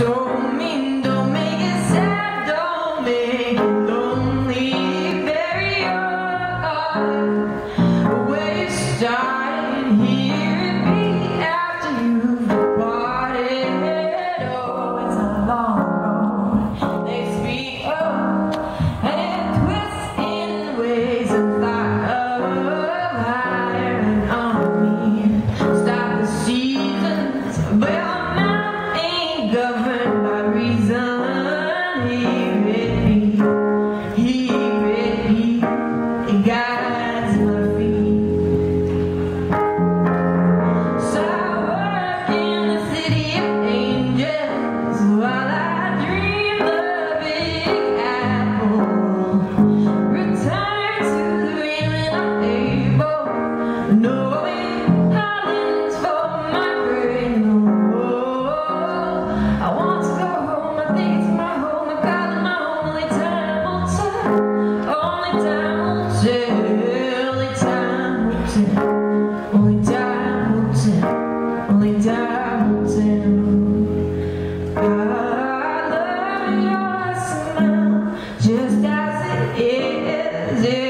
Don't mean, les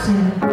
time